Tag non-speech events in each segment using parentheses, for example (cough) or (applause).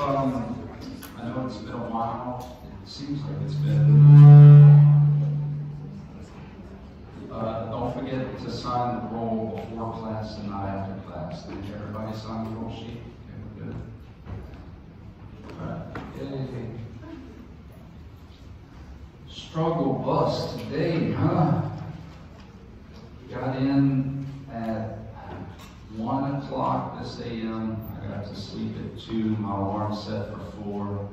Um, I know it's been a while. It seems like it's been. Uh, don't forget to sign the roll before class and not after class. Did everybody sign the roll sheet? Okay, we're good. Alright, yay. Struggle bus today, huh? Got in at one o'clock this AM. I got to sleep at two. My alarm set for four.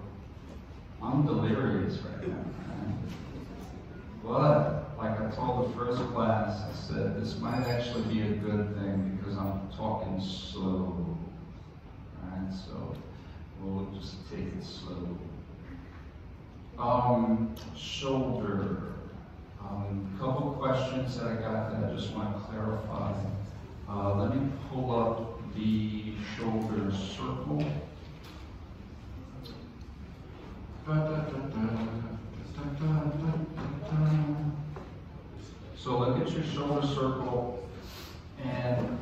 I'm delirious right now. But like I told the first class, I said this might actually be a good thing because I'm talking slow. Alright, so we'll just take it slow. Um, shoulder. Um, couple questions that I got that I just want to clarify. Uh, let me pull up the shoulder circle. So look at your shoulder circle, and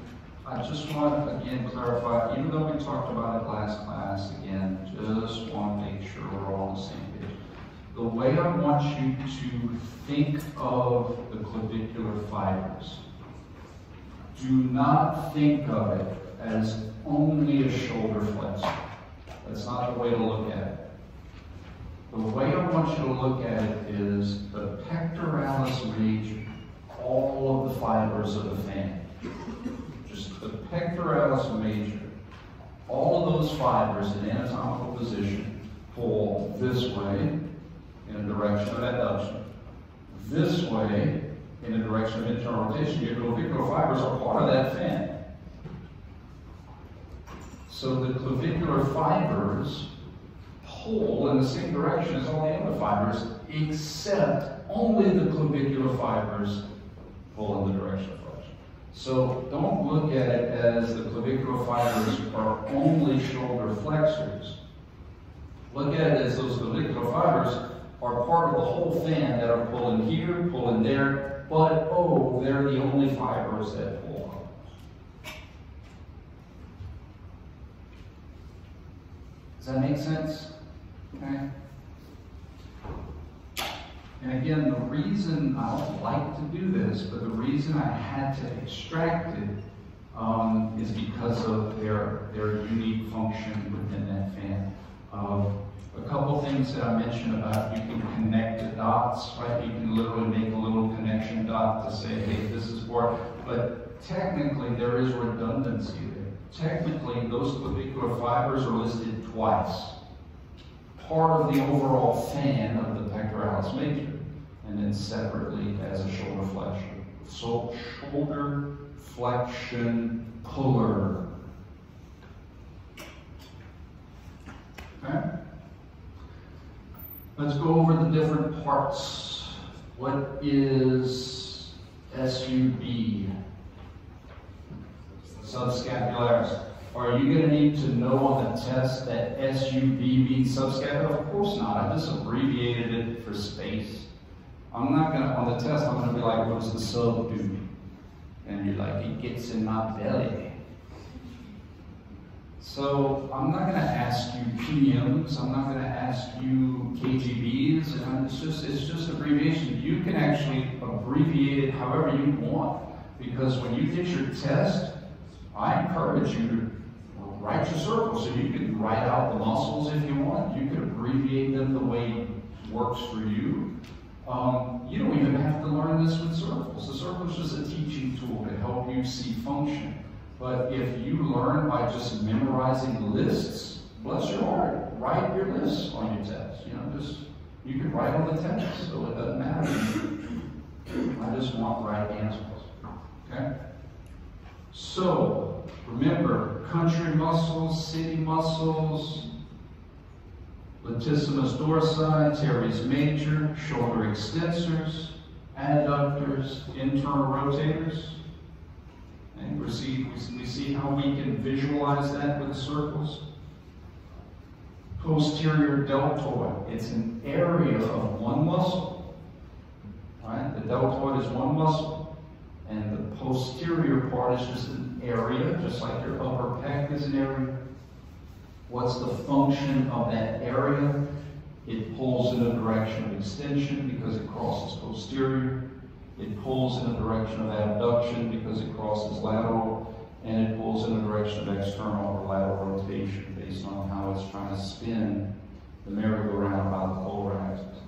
I just want to again clarify, even though we talked about it last class, again, just want to make sure we're all the same. The way I want you to think of the clavicular fibers do not think of it as only a shoulder flexor. That's not the way to look at it. The way I want you to look at it is the pectoralis major, all of the fibers of the fan. Just the pectoralis major, all of those fibers in anatomical position pull this way in a direction of adduction, this way in the direction of internal rotation, your clavicular fibers are part of that fan. So the clavicular fibers pull in the same direction as all the other fibers, except only the clavicular fibers pull in the direction of flexion. So don't look at it as the clavicular fibers are only shoulder flexors. Look at it as those clavicular fibers are part of the whole fan that are pulling here, pulling there, but oh, they're the only fibers that pull. Does that make sense? Okay. And again, the reason I don't like to do this, but the reason I had to extract it um, is because of their, their unique function within that fan. Um, a couple things that I mentioned about you can connect the dots, right? You can literally make a little connection dot to say, hey, this is for, but technically there is redundancy there. Technically, those clavicular fibers are listed twice. Part of the overall fan of the pectoralis major, and then separately as a shoulder flexion. So shoulder flexion puller. Okay? Let's go over the different parts. What is SUB? Subscapularis. Are you going to need to know on the test that SUB means subscapular? Of course not. I just abbreviated it for space. I'm not going to, on the test, I'm going to be like, what's the sub do? And you're like, it gets in my belly. So I'm not going to ask you PMs. I'm not going to ask you KGBs. And it's just it's just abbreviation. You can actually abbreviate it however you want because when you get your test, I encourage you to write your circles so you can write out the muscles if you want. You can abbreviate them the way works for you. Um, you don't even have to learn this with circles. The circle is just a teaching tool to help you see function. But if you learn by just memorizing lists, bless your heart, write your lists on your test. You know, just you can write on the test, so it doesn't matter. I just want right answers. Okay? So remember, country muscles, city muscles, latissimus dorsi, teres major, shoulder extensors, adductors, internal rotators. See, how we can visualize that with the circles. Posterior deltoid, it's an area of one muscle. Right? The deltoid is one muscle, and the posterior part is just an area, just like your upper pec is an area. What's the function of that area? It pulls in a direction of extension because it crosses posterior. It pulls in the direction of abduction because it crosses lateral, and it pulls in the direction of external or lateral rotation based on how it's trying to spin the merry-go-round about the polar axis.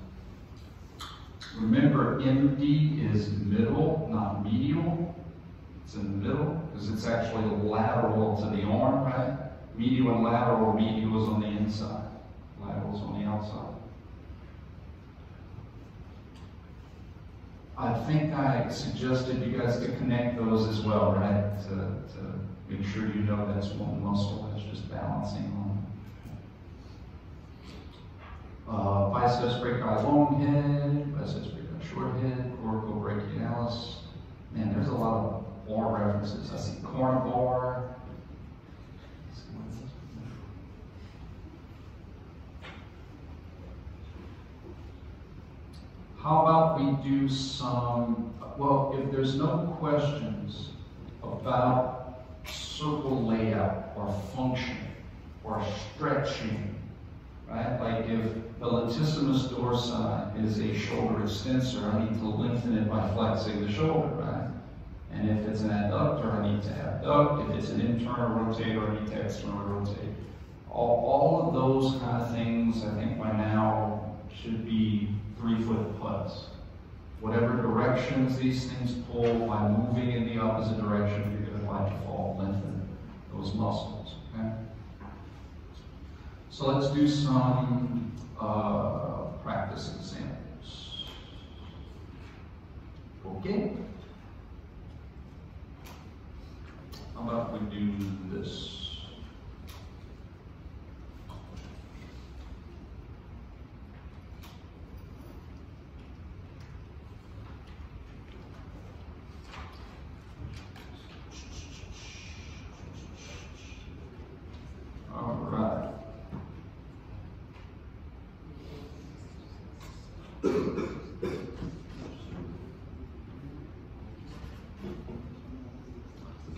Remember, MD is middle, not medial. It's in the middle because it's actually lateral to the arm, right? Medial and lateral, medial is on the inside, lateral is on the outside. I think I suggested you guys to connect those as well, right? To, to make sure you know that's one muscle that's just balancing on. Uh, biceps brachii long head, biceps brachii short head, coracobrachialis. Man, there's a lot of bar references. I see bar. How about we do some, well, if there's no questions about circle layout or function or stretching, right? Like if the latissimus dorsi is a shoulder extensor, I need to lengthen it by flexing the shoulder, right? And if it's an adductor, I need to abduct. If it's an internal rotator, I need to external rotate. All, all of those kind of things, I think by now should be three foot plus. Whatever directions these things pull, by moving in the opposite direction, you're going to find by default lengthen those muscles. Okay? So let's do some uh, practice examples. Okay. How about we do this?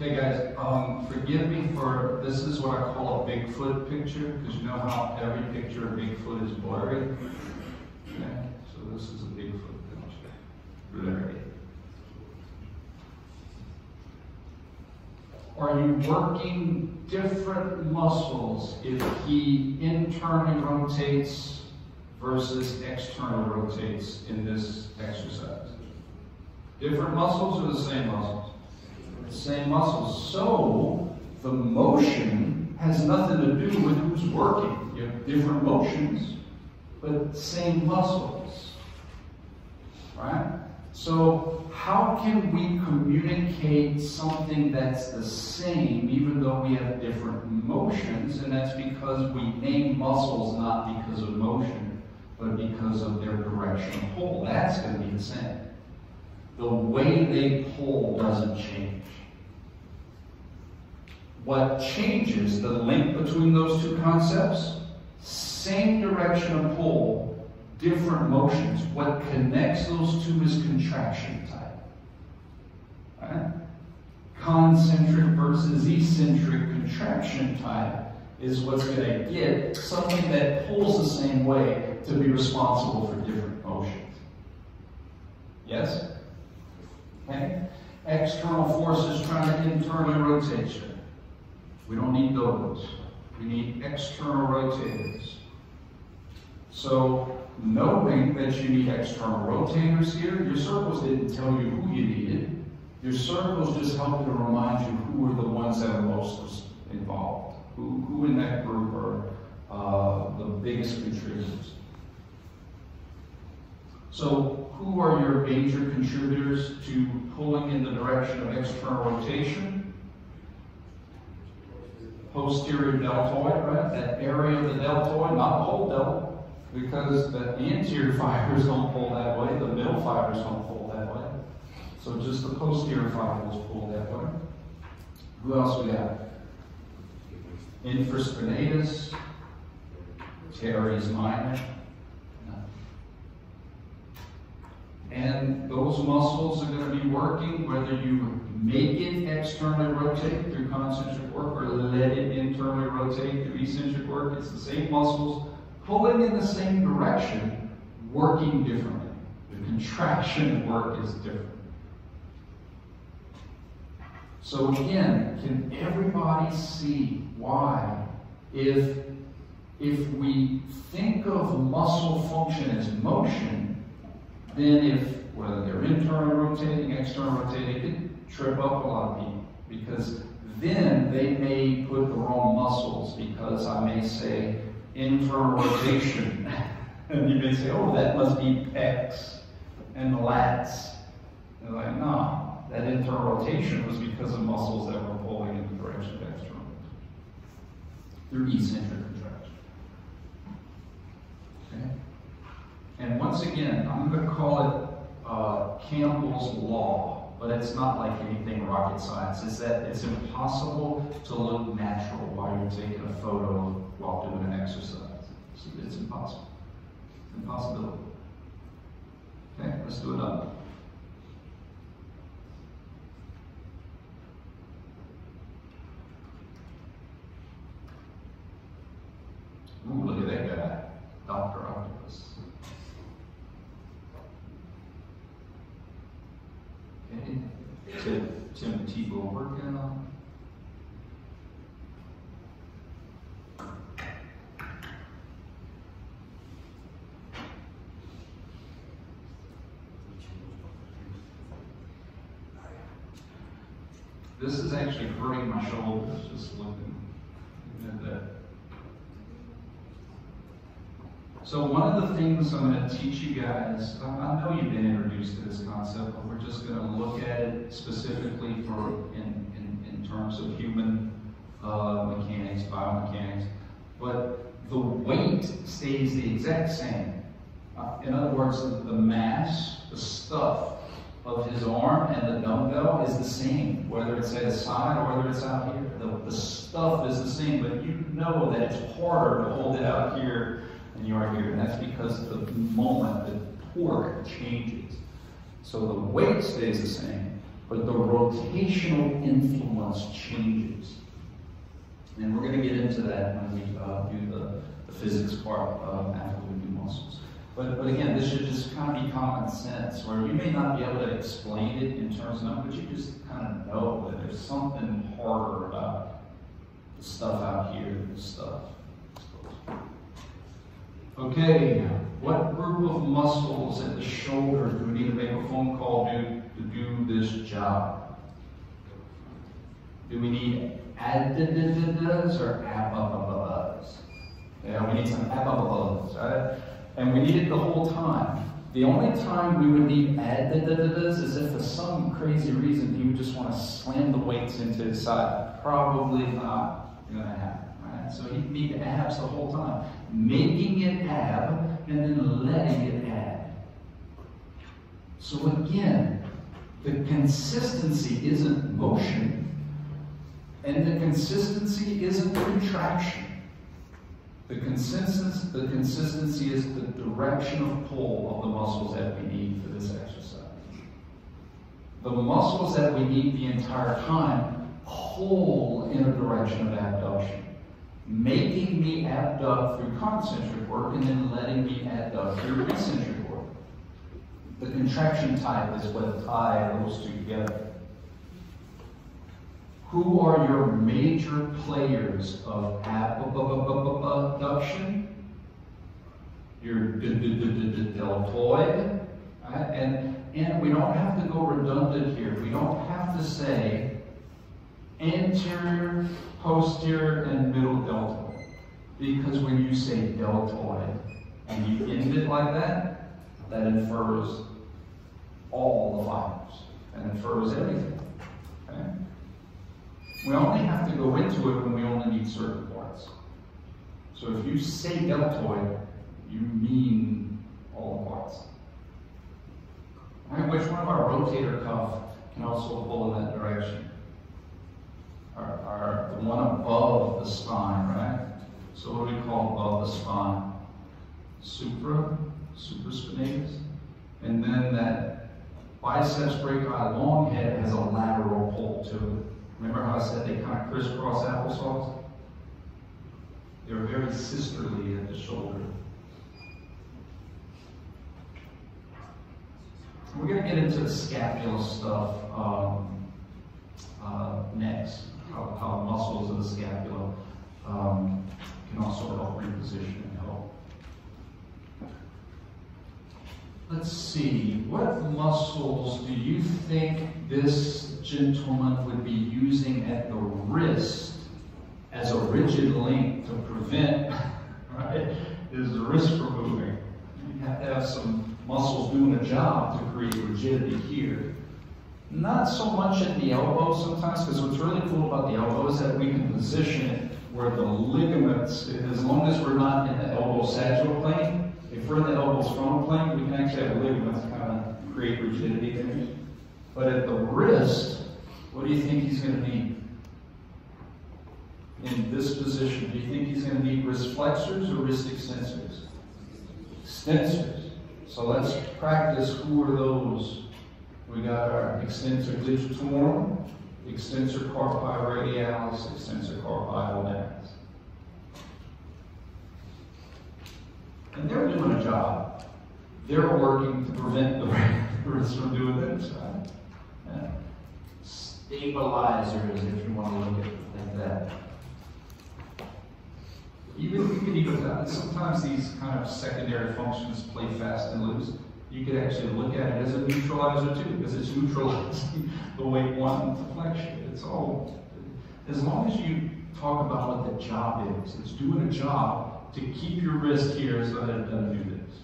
Okay guys, um, forgive me for, this is what I call a Bigfoot picture, because you know how every picture of Bigfoot is blurry? So this is a Bigfoot picture, blurry. Are you working different muscles if he internally rotates versus external rotates in this exercise? Different muscles or the same muscles? the same muscles. So the motion has nothing to do with who's working. You have different motions, but same muscles. Right? So how can we communicate something that's the same even though we have different motions? And that's because we name muscles not because of motion, but because of their direction of pull. That's going to be the same. The way they pull doesn't change. What changes the link between those two concepts? Same direction of pull, different motions. What connects those two is contraction type. Concentric versus eccentric contraction type is what's going to get something that pulls the same way to be responsible for different motions. Yes? Okay? External forces trying to internally rotate you. We don't need those. We need external rotators. So, knowing that you need external rotators here, your circles didn't tell you who you needed. Your circles just help to remind you who are the ones that are most involved. Who, who in that group are uh, the biggest contributors. So, who are your major contributors to pulling in the direction of external rotation? Posterior deltoid, right? That area of the deltoid, not the whole deltoid, because the anterior fibers don't pull that way, the middle fibers don't pull that way. So just the posterior fibers pull that way. Who else we got? Infraspinatus, teres minor. And those muscles are going to be working whether you make it externally rotate through concentric work or let it internally rotate through eccentric work. It's the same muscles pulling in the same direction, working differently. The contraction work is different. So again, can everybody see why if if we think of muscle function as motion, then if whether they're internal rotating, external rotating, trip up a lot of people because then they may put the wrong muscles because I may say internal rotation. (laughs) and you may say, oh, that must be pecs and the lats. They're like, no, that internal rotation was because of muscles that were pulling in the direction of external through eccentric contraction. Okay? And once again, I'm going to call it uh, Campbell's Law, but it's not like anything rocket science. It's that it's impossible to look natural while you're taking a photo while doing an exercise. It's, it's impossible. It's impossibility. Okay, let's do another. Ooh, look at that guy, Dr. Octopus. Okay, Tim, Tim Tebow working on. This is actually hurting my shoulders just looking at that. So one of the things I'm going to teach you guys, I know you've been introduced to this concept, but we're just going to look at it specifically for in, in, in terms of human uh, mechanics, biomechanics. But the weight stays the exact same. Uh, in other words, the, mass, the stuff of his arm and the dumbbell is the same, whether it's at his side or whether it's out here. The, the stuff is the same, but you know that it's harder to hold it out here you are here. And that's because the moment the torque changes. So the weight stays the same, but the rotational influence changes. And we're going to get into that when we uh, do the, the physics part uh, after we do muscles. But, but again, this should just kind of be common sense, where you may not be able to explain it in terms of numbers, but you just kind of know that there's something harder about the stuff out here than the stuff. Okay, what group of muscles at the shoulder do we need to make a phone call to, to do this job? Do we need additives or abababas? Yeah, we need some abababas, right? And we need it the whole time. The only time we would need add da, da, da, is if for some crazy reason he would just want to slam the weights into his side. Probably not going to happen, So he'd need abs the whole time. Making it ab and then letting it add. So again, the consistency isn't motion, and the consistency isn't contraction. The consistency, the consistency is the direction of pull of the muscles that we need for this exercise. The muscles that we need the entire time pull in a direction of abduction. Making me abduct through concentric work and then letting me abduct through eccentric work. The contraction type is what tie those two together. Who are your major players of abduction? Your deltoid, right? and and we don't have to go redundant here. We don't have to say anterior, posterior, and middle deltoid. Because when you say deltoid and you end it like that, that infers all the fibers and infers everything. We only have to go into it when we only need certain parts. So if you say deltoid, you mean all the parts. Which one of our rotator cuff can also pull in that direction? Our, our, the one above the spine, right? So what do we call above the spine? Supra, supraspinatus. And then that biceps brachii long head has a lateral pull to it. Remember how I said they kind of crisscross applesauce? They're very sisterly at the shoulder. We're going to get into the scapula stuff um, uh, next, how, muscles of the scapula um, can also help reposition and help. Let's see, what muscles do you think this gentleman would be using at the wrist as a rigid link to prevent (laughs) right, his wrist from moving? You have to have some muscles doing a job to create rigidity here. Not so much at the elbow sometimes, because what's really cool about the elbow is that we can position it where the ligaments, as long as we're not in the elbow sagittal plane, if we're in the elbow frontal plane, we can actually have ligaments kind of create rigidity there. But at the wrist, what do you think he's going to need? In this position, do you think he's going to need wrist flexors or wrist extensors? Extensors. So let's practice who are those. We got our extensor digitorum, extensor carpi radialis, extensor carpi ulnaris. And they're doing a job. They're working to prevent the (laughs) wrist from doing this, right? Yeah. Stabilizers, if you want to look at it like that. Even you even sometimes these kind of secondary functions play fast and loose. You could actually look at it as a neutralizer too, because it's neutralizing (laughs) the weight one deflection. It's all as long as you talk about what the job is. It's doing a job to keep your wrist here so that it doesn't do this.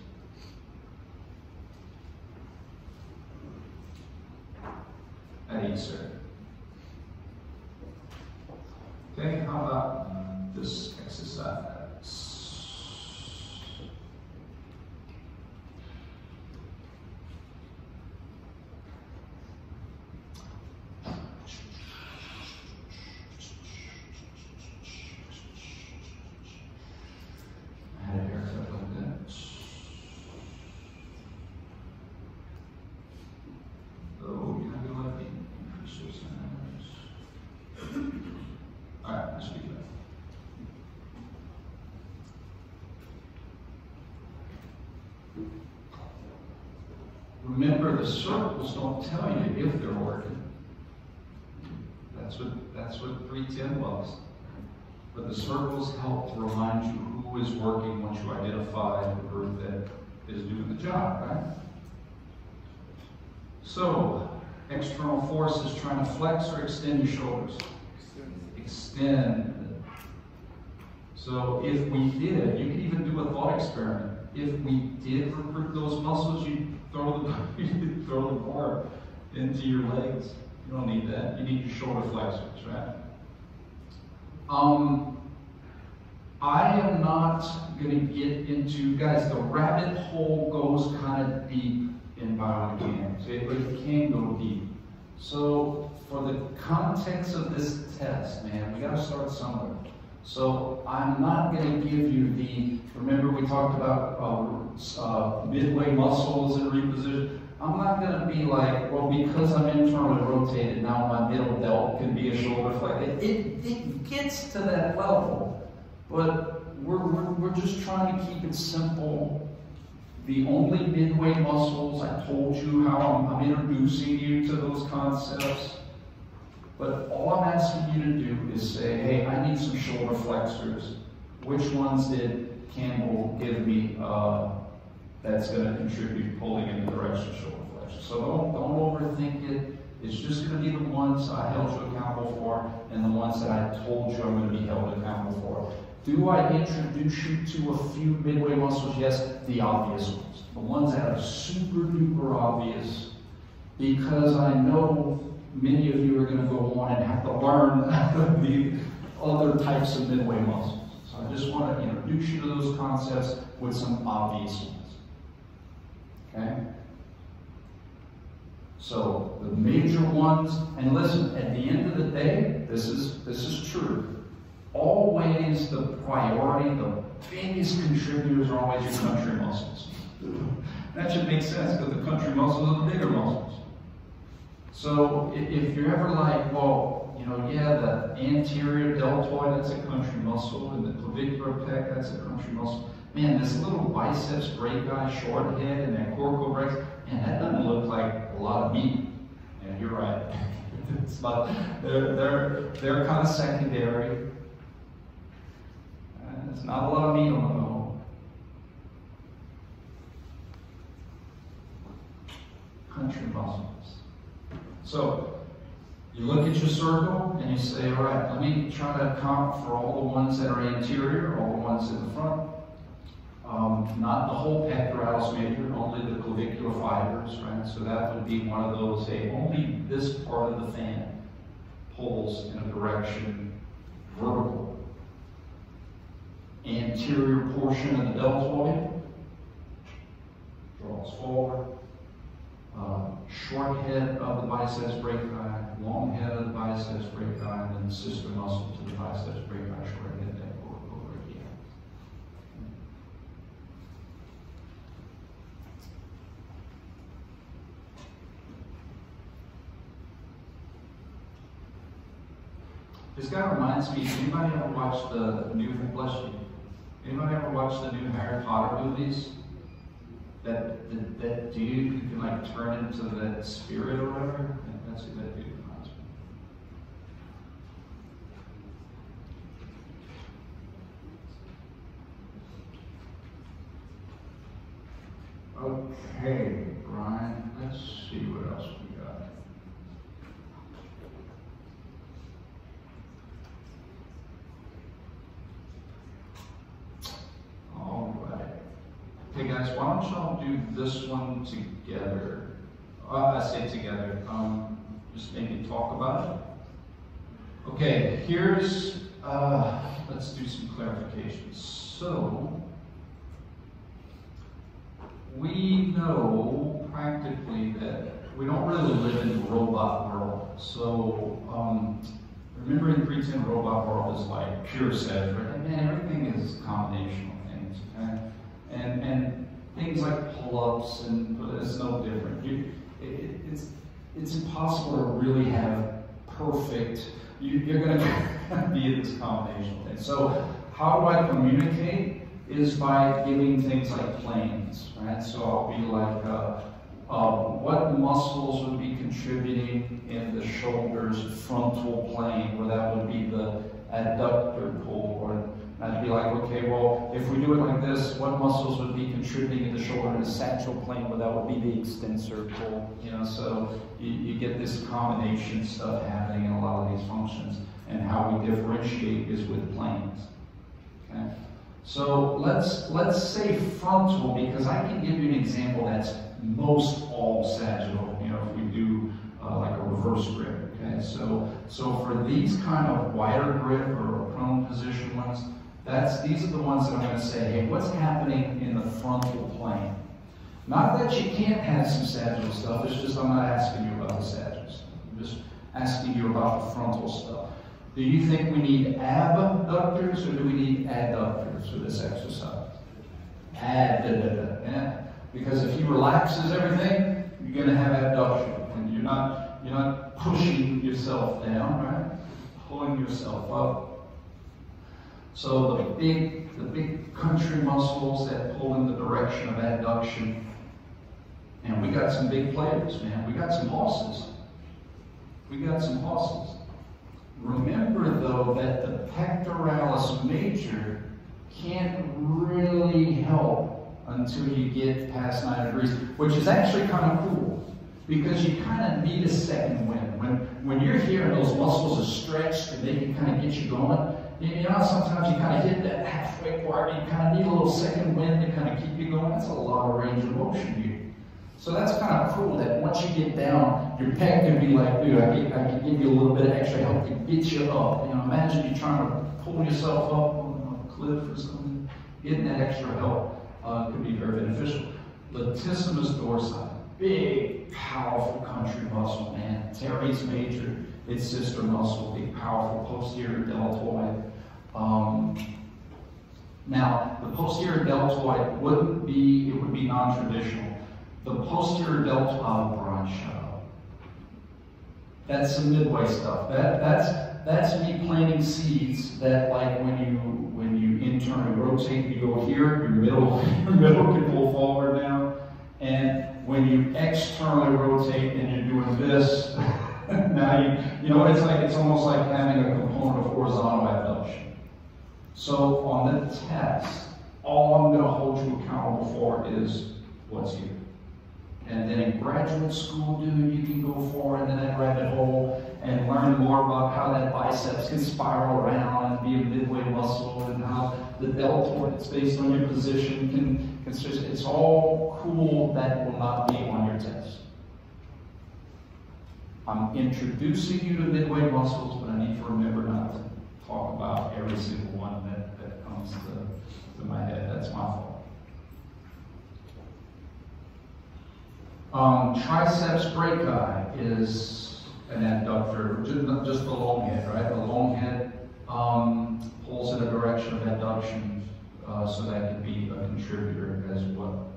At ease, sir. Okay, how about um, this exercise? Don't tell you if they're working. That's what that's what 310 was. But the circles help to remind you who is working once you identify the group that is doing the job, right? So, external force is trying to flex or extend your shoulders. Extend. So if we did, you could even do a thought experiment. If we did recruit those muscles, you throw the, (laughs) throw the bar into your legs. You don't need that. You need your shoulder flexors, right? Um, I am not going to get into, guys, the rabbit hole goes kind of deep in biomechanics. It, it can go deep. So, for the context of this test, man, we got to start somewhere. So I'm not going to give you the, remember we talked about uh, uh, midway muscles and reposition. I'm not going to be like, well, because I'm internally rotated, now my middle delt can be a shoulder flex. It, it, it gets to that level, But we're, we're, we're just trying to keep it simple. The only midway muscles, I told you how I'm, I'm introducing you to those concepts. But all I'm asking you to do is say, hey, I need some shoulder flexors. Which ones did Campbell give me uh, that's going to contribute pulling in the direction of shoulder flexors? So don't, don't overthink it. It's just going to be the ones I held you accountable for and the ones that I told you I'm going to be held accountable for. Do I introduce you to a few midway muscles? Yes, the obvious ones. The ones that are super duper obvious because I know many of you are going to go on and have to learn (laughs) the other types of midway muscles. So I just want to introduce you to those concepts with some obvious ones. Okay? So the major ones, and listen, at the end of the day, this is this is true. Always the priority, the biggest contributors are always your country muscles. (laughs) that should make sense because the country muscles are the bigger muscles. So if you're ever like, well, you know, yeah, the anterior deltoid, that's a country muscle, and the clavicular pec, that's a country muscle. Man, this little biceps great guy, short head, and that coracoid man, that doesn't look like a lot of meat. And you're right. (laughs) it's they're, they're, they're kind of secondary. And it's not a lot of meat on the bone. Country muscle. So you look at your circle and you say, all right, let me try to account for all the ones that are anterior, all the ones in the front. Um, not the whole pectoralis major, only the clavicular fibers, right? So that would be one of those, hey, only this part of the fan pulls in a direction vertical. Anterior portion of the deltoid draws forward uh, short head of the biceps brachii, long head of the biceps brachii, and then the sister muscle to the biceps brachii, short head, that coracobrachial. This guy reminds me, anybody ever watch the new, bless you, anybody ever watch the new Harry Potter movies? That, that, that dude who can like turn into that spirit or whatever, that's who that dude reminds me. Okay, Brian, let's see what else we got. Okay, guys, why don't y'all do this one together? Uh, I say together. Um, just maybe talk about it. Okay, here's, uh, let's do some clarifications. So, we know practically that we don't really live in the robot world. So, um, remembering pretend robot world is like pure says, right? Man, everything is combinational things, okay? and, and things like pull-ups, and it's no different. You, it, it's, it's impossible to really have perfect, you, you're going (laughs) to be in this combination thing. So how do I communicate? Is by giving things like planes, right? So I'll be like, uh, uh, what muscles would be contributing in the shoulders frontal plane, where that would be the adductor or and be like, okay, well, if we do it like this, what muscles would be contributing in the shoulder in the sagittal plane? Well, that would be the extensor pull, you know, so you, you get this combination stuff happening in a lot of these functions. And how we differentiate is with planes. Okay? So let's let's say frontal because I can give you an example that's most all sagittal. You know, if we do uh, like a reverse grip. Okay, so so for these kind of wider grip or prone position ones, that's, these are the ones that I'm going to say, hey, what's happening in the frontal plane? Not that you can't have some sagittal stuff, it's just I'm not asking you about the sagittal stuff. I'm just asking you about the frontal stuff. Do you think we need abductors or do we need adductors for this exercise? Yeah. Because if he relaxes everything, you're going to have abduction, and you're not you're not pushing yourself down, right? Pulling yourself up. So the big, the big country muscles that pull in the direction of adduction. And we got some big players, man. We got some horses. We got some horses. Remember, though, that the pectoralis major can't really help until you get past 9 degrees, which is actually kind of cool because you kind of need a second wind. When, when you're here and those muscles are stretched and they can kind of get you going, you know, sometimes you kind of hit that halfway part and you kind of need a little second wind to kind of keep you going. That's a lot of range of motion here. So that's kind of cool that once you get down, your pec can be like, dude, I can, I can give you a little bit of extra help to get you up. You know, imagine you trying to pull yourself up on a cliff or something. Getting that extra help uh, could be very beneficial. Latissimus dorsi, big, powerful country muscle, man. teres major, its sister muscle, big, powerful posterior deltoid. Um, now, the posterior deltoid wouldn't be, it would be non-traditional. The posterior deltoid, shut up. That's some midway stuff. That, that's, that's me planting seeds that like when you when you internally rotate, you go here, your middle, (laughs) your middle can pull forward now. And when you externally rotate and you're doing this, (laughs) (laughs) now you, you know, it's like, it's almost like having a component of horizontal abduction. So on the test, all I'm going to hold you accountable for is what's here. And then in graduate school, dude, you can go forward into that rabbit hole and learn more about how that biceps can spiral around and be a midway muscle and how the deltoid based on your position can, can it's all cool that will not be on your test. I'm introducing you to midway muscles, but I need to remember not to talk about every single one that, that comes to, to my head. That's my fault. Um, triceps brachii is an adductor, just, the long head, right? The long head um, pulls in a direction of adduction, uh, so that could be a contributor as well.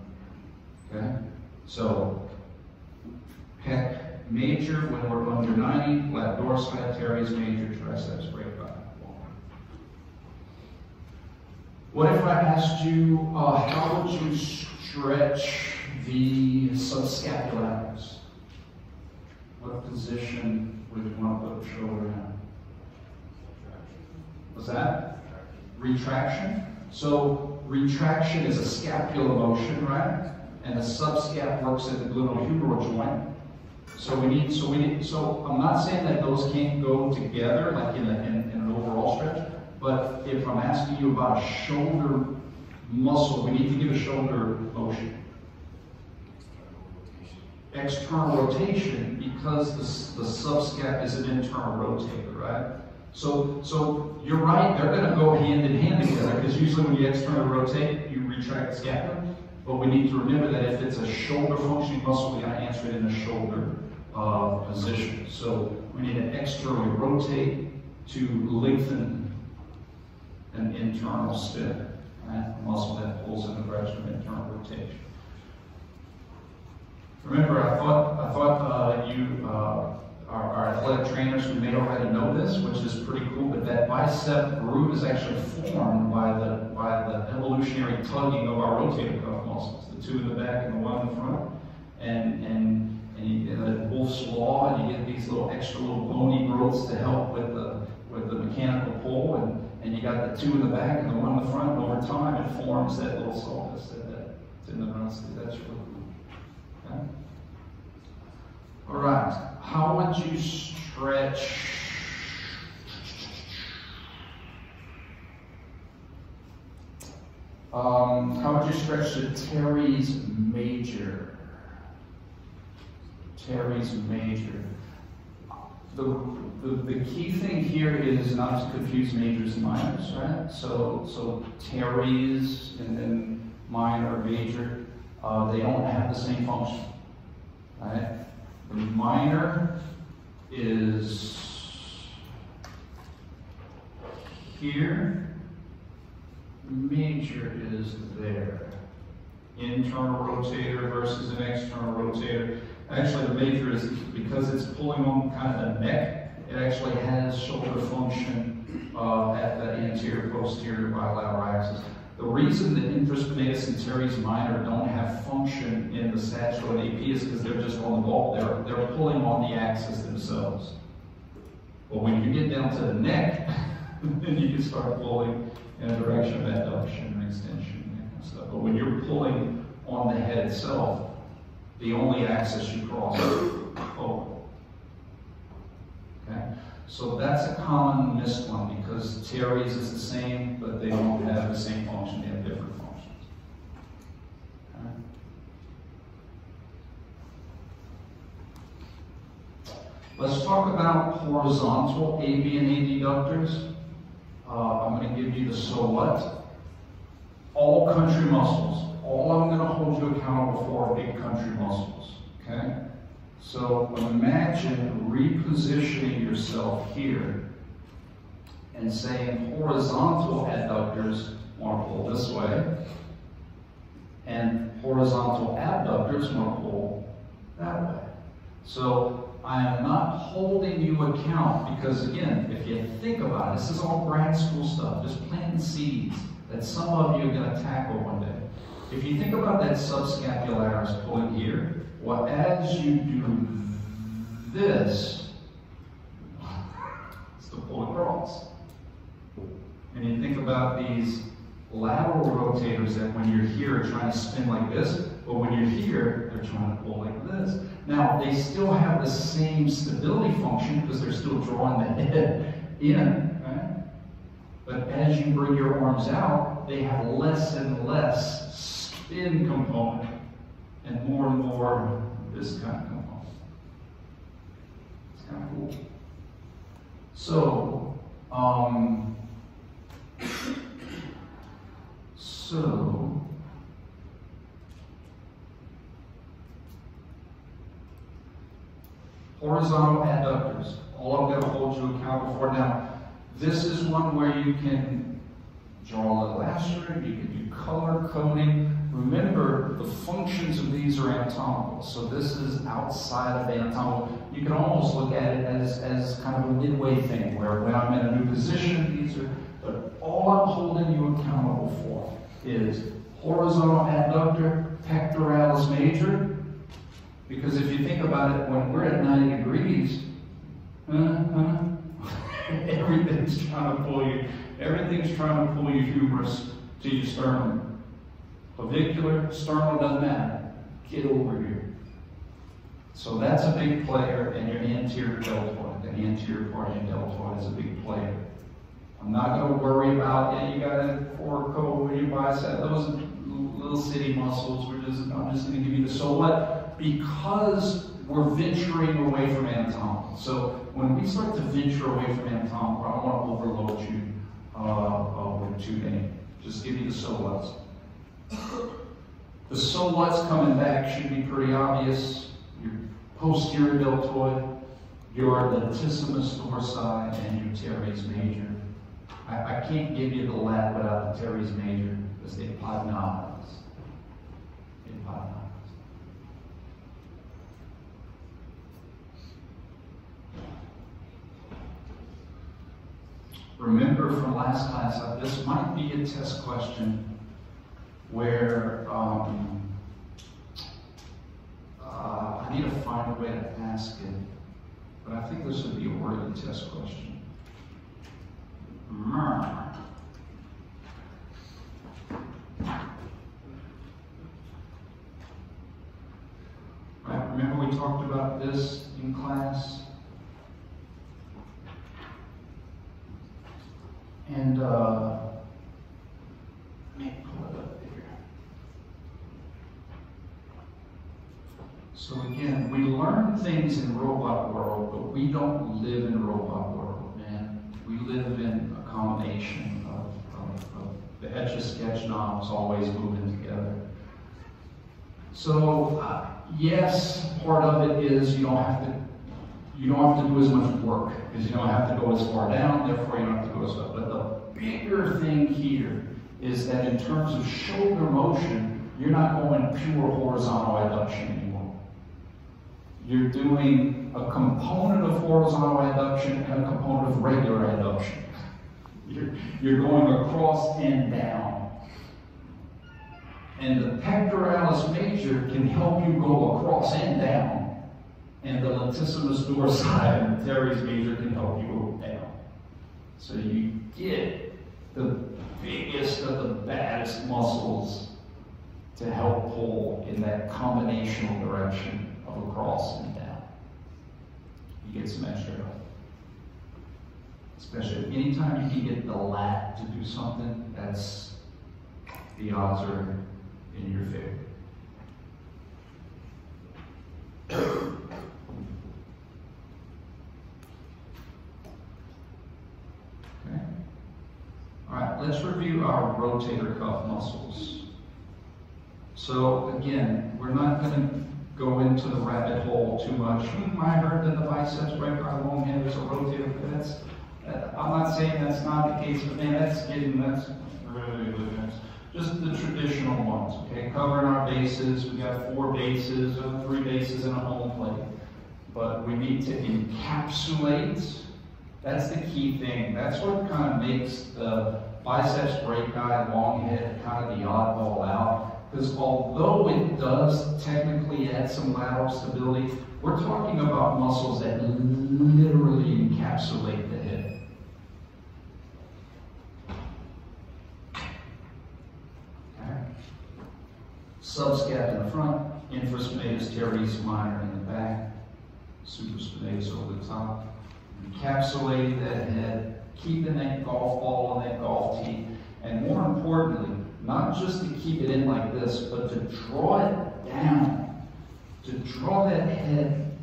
Okay? So, major when we're under 90, lat dorsi, teres major, triceps brachii. What if I asked you, uh, how would you stretch the subscapularis? What position would you want to put the shoulder in? What's that? Retraction. So retraction is a scapular motion, right? And the subscap works at the glenohumeral joint. So we need, so we need, so I'm not saying that those can't go together, like in, a, in, in an overall stretch, but if I'm asking you about a shoulder muscle, we need to give a shoulder motion. External rotation, because the, the subscap is an internal rotator, right? So, so you're right, they're going to go hand in hand together, because usually when you externally rotate, you retract the scapula. But we need to remember that if it's a shoulder functioning muscle, we got to answer it in the shoulder uh, position. So we need to externally rotate to lengthen an internal spin, right? Muscle that pulls in the direction of internal rotation. Remember, I thought I thought uh, you, uh, our, our, athletic trainers, we may already know this, which is pretty cool. But that bicep groove is actually formed by the by the evolutionary tugging of our rotator cuff muscles, the two in the back and the one in the front, and and and you get a Wolff's law, and you get these little extra little bony growths to help with the with the mechanical pull, and, and you got the two in the back and the one in the front, and over time it forms that little sulcus that, that's in the front. That's really cool. Okay? All right. How would you stretch? Um, how would you stretch the teres major? Teres major. The, the, the, key thing here is not to confuse majors and minors, right? So, so teres and then minor, major, uh, they don't have the same function, right? The minor is here, major is there. Internal rotator versus an external rotator. Actually, the major is because it's pulling on kind of the neck, it actually has shoulder function uh, at the anterior, posterior bilateral axis. The reason the infraspinatus and teres minor don't have function in the sagittal and AP is because they're just on the ball. They're, they're pulling on the axis themselves. But when you get down to the neck, (laughs) then you can start pulling in a direction of adduction and extension and stuff. But when you're pulling on the head itself, the only axis you cross forward. Okay? So that's a common missed one because teres is the same, but they don't have the same function, they have different functions. Okay? Let's talk about horizontal AB and adductors. Uh, I'm going to give you the so what. All country muscles. All I'm going to hold you accountable for are big country muscles. Okay? So imagine repositioning yourself here and saying horizontal adductors want to pull this way, and horizontal abductors want to pull that way. So I am not holding you account because again, if you think about it, this is all grad school stuff, just planting seeds that some of you are going to tackle one day. If you think about that subscapularis pulling here, well, as you do this, it's to pull across. And you think about these lateral rotators that when you're here trying to spin like this, but when you're here, they're trying to pull like this. Now, they still have the same stability function because they're still drawing the head in, right? But as you bring your arms out, they have less and less spin component and more and more this kind of component. It's kind of cool. So, um, so, horizontal adductors, all I'm going to hold you accountable for. Now, this is one where you can draw a asterisk, you can do color coding. Remember, the functions of these are anatomical, so this is outside of anatomical. You can almost look at it as, as kind of a midway thing, where when I'm in a new position, these are, but all I'm holding you accountable for is horizontal adductor, pectoralis major, because if you think about it, when we're at 90 degrees, uh, uh, (laughs) everything's trying to pull you, everything's trying to pull your humerus to your sternum. Clavicular, sternum doesn't matter. Get over here. So that's a big player, and your anterior deltoid. The anterior part of your deltoid is a big player. I'm not going to worry about, yeah, you got a coracoid, your bicep, those little city muscles. We're just, I'm just going to give you the so what? Because we're venturing away from anatomical. So when we start to venture away from anatomical, I don't want to overload you uh, with too many. Just give you the so what's. The so what's coming back should be pretty obvious. Your posterior deltoid, your latissimus dorsi, and your teres major. I, I can't give you the lat without the teres major because they pognatas. They pognatas. Remember from last class, uh, this might be a test question where um, uh, I need to find a way to ask it, but I think this would be a worthy test question. Right, remember we talked about this in class? And uh, let me pull it up here. So again, we learn things in robot world, but we don't live in robot world, man. We live in a combination of, of, of the etch-a-sketch knobs always moving together. So uh, yes, part of it is you don't have to you don't have to do as much work because you don't have to go as far down, therefore you don't have to go as far. But the bigger thing here is that in terms of shoulder motion, you're not going pure horizontal adduction anymore. You're doing a component of horizontal adduction and a component of regular adduction. You're, you're going across and down. And the pectoralis major can help you go across and down. And the latissimus dorsi and teres major can help you down. So you get the biggest of the baddest muscles to help pull in that combinational direction of across and down. You get some extra help. Especially anytime you can get the lat to do something, that's the odds are in your favor. Okay. All right, let's review our rotator cuff muscles. So again, we're not going to go into the rabbit hole too much. Hmm, I heard that the biceps brachii long head is a rotator. That's, uh, I'm not saying that's not the case, but man, that's getting, that's really, nice. Just the traditional ones, okay? Covering our bases. We got four bases, uh, three bases, and a home plate. But we need to encapsulate. That's the key thing. That's what kind of makes the biceps brachii long head kind of the oddball out. Because although it does technically add some lateral stability, we're talking about muscles that literally encapsulate the head. Okay. Subscap in the front, infraspinatus teres minor in the back, supraspinatus over the top. Encapsulating that head, keeping that golf ball on that golf tee, and more importantly, not just to keep it in like this, but to draw it down, to draw that head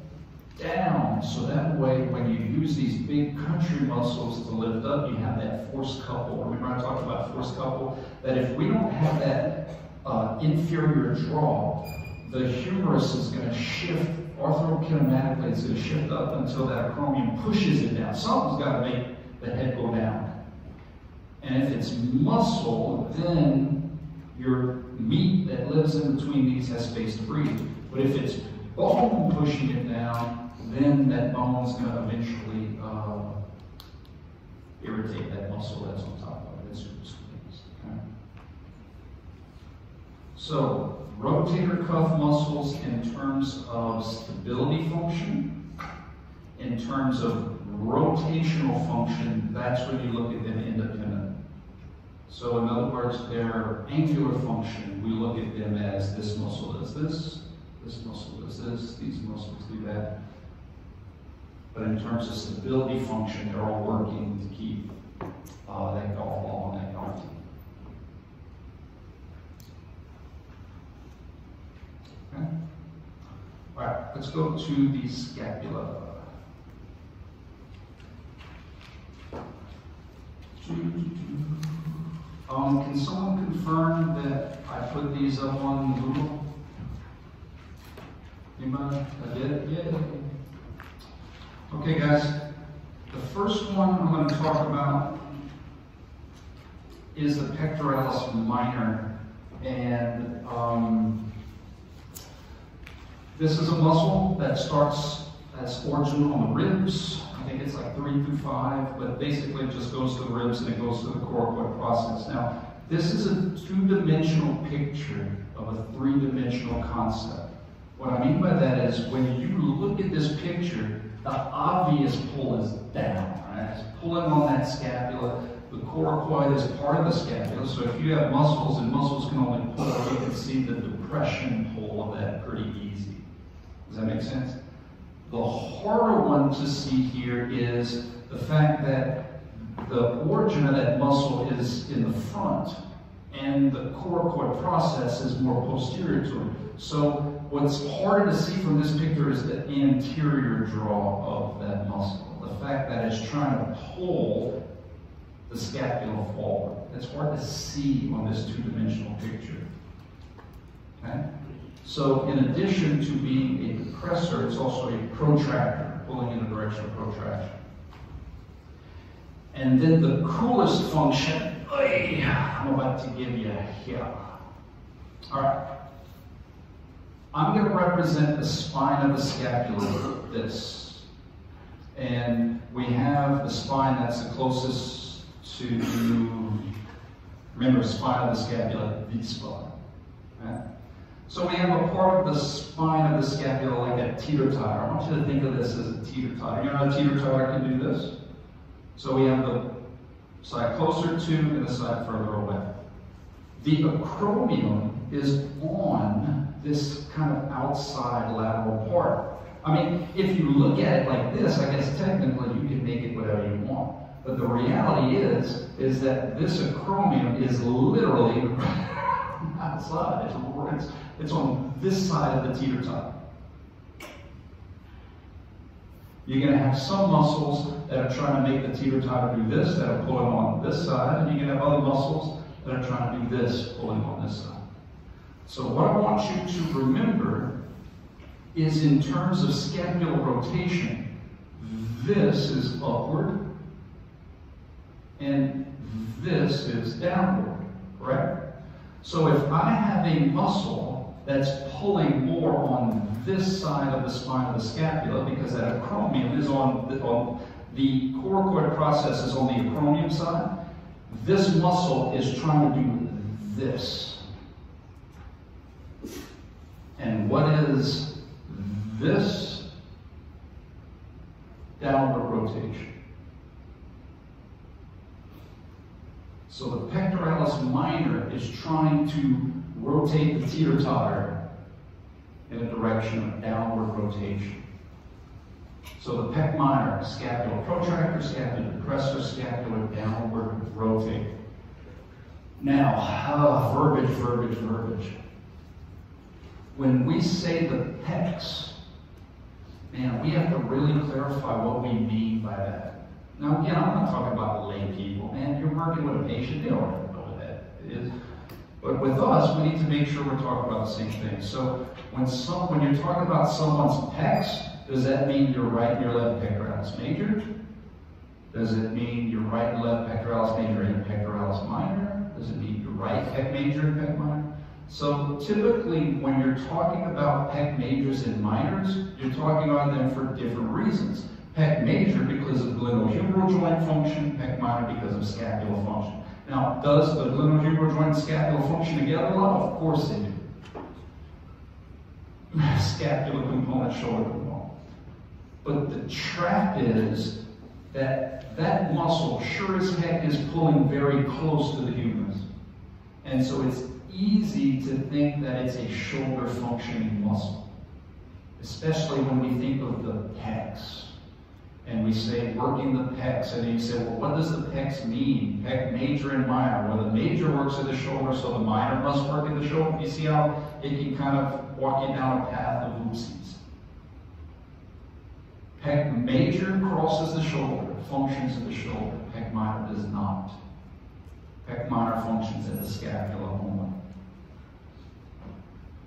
down, so that way when you use these big country muscles to lift up, you have that force couple. Remember I talked about force couple? That if we don't have that uh, inferior draw, the humerus is going to shift arthrokinematically, it's going to shift up until that acromion pushes it down. Something's got to make the head go down. And if it's muscle, then your meat that lives in between these has space to breathe. But if it's bone pushing it down, then that bone's going to eventually uh, irritate that muscle that's on top of it. Okay? So, rotator cuff muscles in terms of stability function, in terms of rotational function, that's when you look at them independently. So in other words, their angular function, we look at them as this muscle does this, this muscle does this, these muscles do that. But in terms of stability function, they're all working to keep uh, that golf ball on that golf tee. Okay? All right, let's go to the scapula. Um, can someone confirm that I put these up on Google? Anybody? I did? Yeah. Okay, guys. The first one I'm going to talk about is the pectoralis minor. And um, this is a muscle that starts as origin on the ribs, think it's like three through five, but basically it just goes to the ribs and it goes to the coracoid process. Now, this is a two-dimensional picture of a three-dimensional concept. What I mean by that is when you look at this picture, the obvious pull is down, right? It's pulling on that scapula. The coracoid is part of the scapula, so if you have muscles and muscles can only pull, you can see the depression pull of that pretty easy. Does that make sense? The harder one to see here is the fact that the origin of that muscle is in the front and the coracoid process is more posterior to it. So what's harder to see from this picture is the anterior draw of that muscle. The fact that it's trying to pull the scapula forward. It's hard to see on this two-dimensional picture. Okay? So in addition to being a depressor, it's also a protractor, pulling in the direction of protraction. And then the coolest function, I'm about to give you here. All right. I'm going to represent the spine of the scapula this. And we have the spine that's the closest to, remember, spine of the scapula, the spine. Right? So we have a part of the spine of the scapula like a teeter-totter. I want you to think of this as a teeter-totter. You know how a teeter-totter can do this? So we have the side closer to and the side further away. The acromion is on this kind of outside lateral part. I mean, if you look at it like this, I guess technically you can make it whatever you want. But the reality is, is that this acromion is literally (laughs) outside. It's, it's on this side of the teeter totter. You're going to have some muscles that are trying to make the teeter totter do this, that are pulling on this side, and you're going to have other muscles that are trying to do this, pulling on this side. So, what I want you to remember is in terms of scapular rotation, this is upward and this is downward, correct? So if I have a muscle that's pulling more on this side of the spine of the scapula, because that acromion is on the, on the coracoid process is on the acromion side, this muscle is trying to do this. And what is this? Downward rotation. So the pectoralis minor is trying to rotate the teeter-totter in a direction of downward rotation. So the pec minor, scapular protractor, scapular depressor, scapular downward rotate. Now, uh, verbiage, verbiage, verbiage. When we say the pecs, man, we have to really clarify what we mean by that. Now, again, I'm not talking about lay people. Man, you're working with a patient, they don't know what that is. But with us, we need to make sure we're talking about the same thing. So when some when you're talking about someone's pecs, does that mean your right and your left pectoralis major? Does it mean your right and left pectoralis major and pectoralis minor? Does it mean your right pec major and pec minor? So typically, when you're talking about pec majors and minors, you're talking about them for different reasons. Pec major because of glenohumeral joint function, pec minor because of scapular function. Now, does the glenohumeral joint scapula function together a lot? Of course they do. Scapular component, shoulder component. But the trap is that that muscle sure as heck is pulling very close to the humerus. And so it's easy to think that it's a shoulder functioning muscle, especially when we think of the pecs and we say working the pecs, and you say, well, what does the pecs mean? Pec major and minor. Well, the major works in the shoulder, so the minor must work in the shoulder. You see how it can kind of walk you down a path of oopsies. Pec major crosses the shoulder, functions in the shoulder. Pec minor does not. Pec minor functions at the scapula only.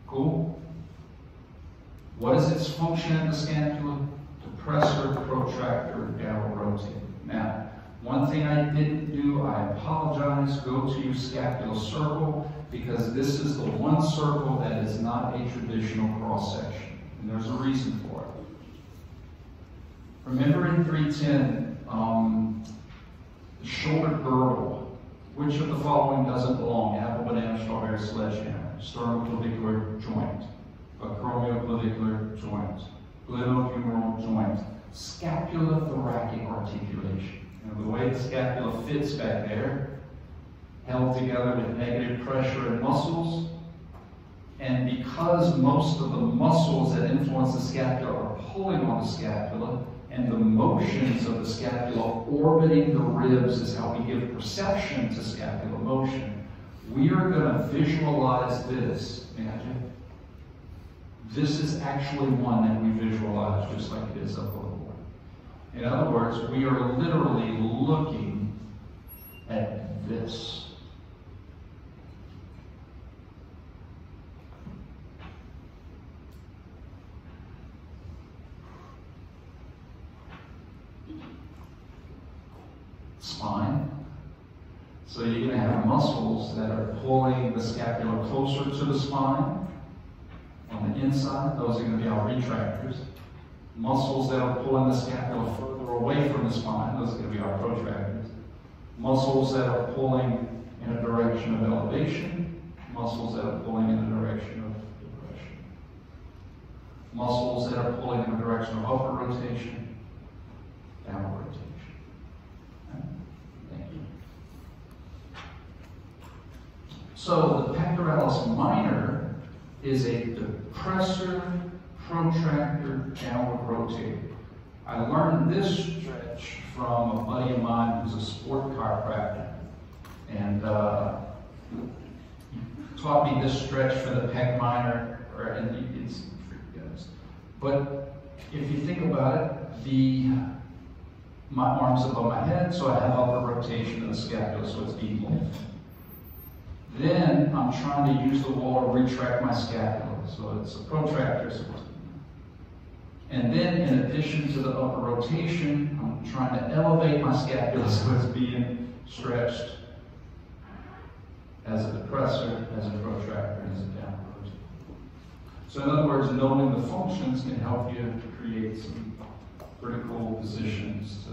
Cool? What is its function at the scapula? Depressor, protractor, down rotate. Now, one thing I didn't do, I apologize, go to your scapular circle because this is the one circle that is not a traditional cross section. And there's a reason for it. Remember in 310, um, the shoulder girdle, which of the following doesn't belong? Apple, banana, strawberry, sledgehammer, sternoclavicular joint, acromioclavicular joint, glenohumeral joint, scapulothoracic articulation. And the way the scapula fits back there, held together with negative pressure and muscles, and because most of the muscles that influence the scapula are pulling on the scapula, and the motions of the scapula orbiting the ribs is how we give perception to scapular motion, we are going to visualize this, imagine, this is actually one that we visualize just like it is up on the board. In other words, we are literally looking at this. Spine. So you're going to have muscles that are pulling the scapula closer to the spine on the inside, those are going to be our retractors. Muscles that are pulling the scapula further away from the spine, those are going to be our protractors. muscles that are pulling in a direction of elevation, muscles that are pulling in a direction of depression, muscles that are pulling in a direction of upper rotation, downward rotation. So the pectoralis minor is a depressor, protractor, downward rotator. I learned this stretch from a buddy of mine who's a sport chiropractor. And uh, taught me this stretch for the pec minor, or, and it's, but if you think about it, the my arms above my head, so I have upper rotation of the scapula, so it's lifted. Then I'm trying to use the wall to retract my scapula, so it's a protractor. And then, in addition to the upper rotation, I'm trying to elevate my scapula (laughs) so it's being stretched as a depressor, as a protractor, as a downward. So, in other words, knowing the functions can help you create some cool positions to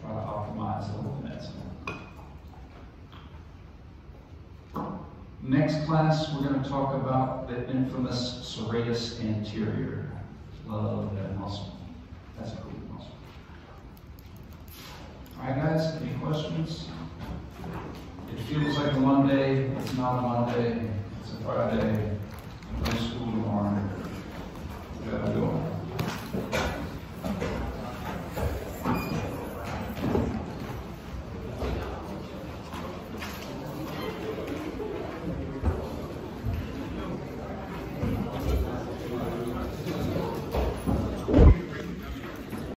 try to optimize the movements. Next class, we're going to talk about the infamous serratus anterior. Love that muscle. That's a cool muscle. All right, guys, any questions? It feels like a Monday. It's not a Monday. It's a Friday. No school tomorrow. You gotta do?